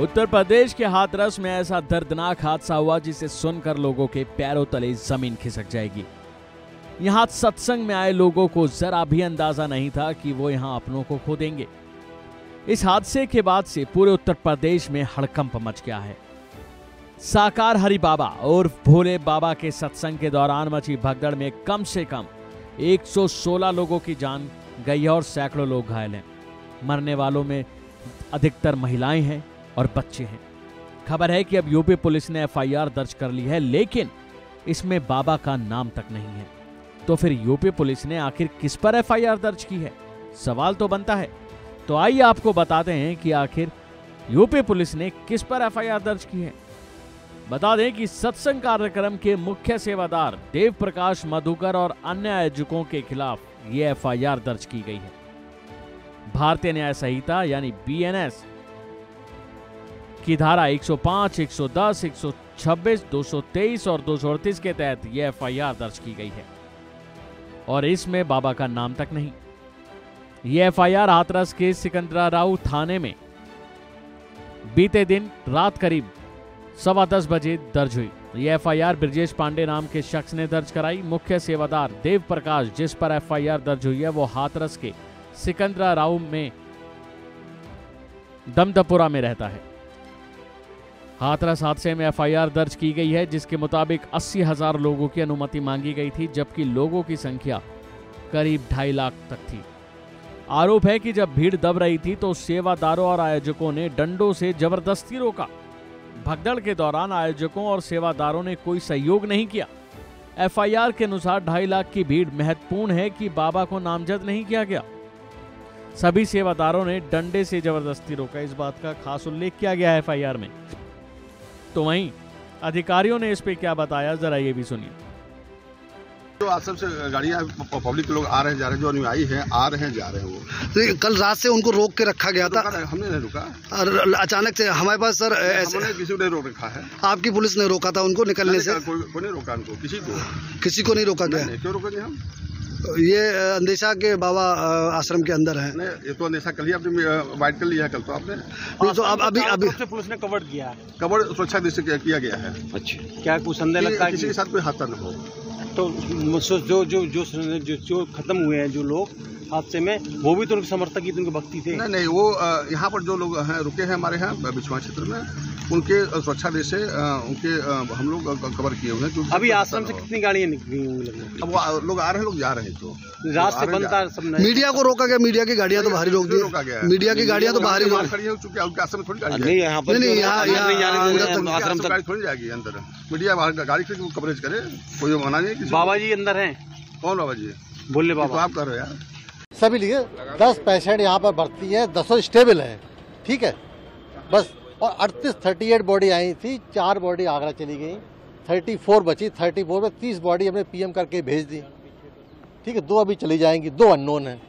उत्तर प्रदेश के हाथरस में ऐसा दर्दनाक हादसा हुआ जिसे सुनकर लोगों के पैरों तले ज़मीन खिसक जाएगी। यहाँ सत्संग में आए लोगों को जरा भी अंदाज़ा नहीं था कि वो यहाँ अपनों को खो देंगे। इस हादसे के बाद से पूरे उत्तर प्रदेश में हड़कंप मच गया है। साकार हरि बाबा और भोले बाबा के सत्संग के दौरान मची भगदड़ में कम से कम 116 लोगों की जान गई और सैकड़ों लोग घायल हैं। मरने वालों में अधिकतर महिलाएँ हैं। और बच्चे हैं। खबर है कि अब यूपी पुलिस ने एफआईआर दर्ज कर ली है, लेकिन इसमें बाबा का नाम तक नहीं है। तो फिर यूपी पुलिस ने आखिर किस पर एफआईआर दर्ज की है? सवाल तो बनता है। तो आइए आपको बताते हैं कि आखिर यूपी पुलिस ने किस पर एफआईआर दर्ज की है। बता दें कि सत्संग कार्यक्रम के मुख्य सेवादार देव प्रकाश मधुकर और अन्य आयोजकों के खिलाफ ये एफआईआर दर्ज की गई है। भारतीय न्याय संहिता, यानी बीएनएस की धारा 105, 110, 126, 223 और 238 के तहत यह एफआईआर दर्ज की गई है। और इसमें बाबा का नाम तक नहीं। यह एफआईआर हाथरस के सिकंदरा राव थाने में बीते दिन रात करीब सवा दस बजे दर्ज हुई। यह एफआईआर ब्रजेश पांडे नाम के शख्स ने दर्ज कराई। मुख्य सेवादार देव प्रकाश जिस पर एफआईआर दर्ज हुई है वो हाथरस के सिकंदरा राव में दमदपुरा में रहता है। हाथरस हादसे में एफआईआर दर्ज की गई है, जिसके मुताबिक अस्सी हज़ार लोगों की अनुमति मांगी गई थी, जबकि लोगों की संख्या करीब ढाई लाख तक थी। आरोप है कि जब भीड़ दब रही थी तो सेवादारों और आयोजकों ने डंडों से ज़बरदस्ती रोका। भगदड़ के दौरान आयोजकों और सेवादारों ने कोई सहयोग नहीं किया। एफआईआर के अनुसार ढाई लाख की भीड़ महत्वपूर्ण है कि बाबा को नामजद नहीं किया गया। सभी सेवादारों ने डंडे से ज़बरदस्ती रोका। इस बात का खास उल्लेख किया गया है एफआईआर में। तो वहीं। अधिकारियों ने इस पे क्या बताया जरा ये भी सुनिए। तो आश्रम से गाड़ियाँ पब्लिक लोग आ रहे हैं जा रहे हैं जो अनुयायी हैं आ रहे हैं जा रहे हैं वो। नहीं, कल रात से उनको रोक के रखा गया था। हमने नहीं रुका। और अचानक से हमारे पास सर ऐसे हमने किसी को नहीं रोक रखा है। आपकी पुलिस ने रोका था उनको निकलने से? कोई नहीं रोका उनको किसी को। किसी को नहीं रोका गया। क्यों रोकेंगे हम? ये अंदेशा के बाबा आश्रम के अंदर है। ये तो अंदेशा कल ही आपने वाइट कर लिया है कल तो आपने। नहीं तो अब अभी अभी तो पुलिस ने कवर किया है। कवर सुरक्षा दृष्टि किया गया है। अच्छा। क्या कुछ संदेह लगता है किसी के साथ कोई हादसा न हो। तो जो जो जो जो जो खत्म हुए हैं जो लोग हादसे में वो भी तो उनके समर्थक ही तो उनके भक्ति थे नहीं नहीं वो यहाँ पर जो लोग हैं रुके हैं हमारे यहाँ बिछवा क्षेत्र में उनके सुरक्षा दृष्टि से उनके हम लोग कवर किए हुए हैं क्योंकि अभी आश्रम से। कितनी गाड़ियाँ निकली लगभग अब वो लोग आ रहे हैं लोग जा रहे हैं तो बनता हैं, था रहे हैं। सब मीडिया को रोका गया मीडिया की गाड़ियाँ तो बाहर रोक नहीं, रोका गया मीडिया की गाड़ियाँ तो बाहर ही रोक खड़ी है चूँकि उनके आश्रम में थोड़ी गाड़ी नहीं यहाँ पर नहीं, नहीं, यहाँ- आश्रम थोड़ी जाएगी अंदर मीडिया बाहर गाड़ी कवरेज करे कोई मना नहीं है। बाबा जी अंदर हैं। कौन बाबा जी? बोले बोले तो बाबा। आप कर रहे हो यार। सभी लिए दस पेशेंट यहाँ पर भर्ती है दसों स्टेबल है। ठीक है? बस और अड़तीस थर्टी एट बॉडी आई थी चार बॉडी आगरा चली गई। थर्टी फोर बची थर्टी फोर में तीस बॉडी हमने पीएम करके भेज दी। ठीक है? दो अभी चली जाएँगी दो अननोन है।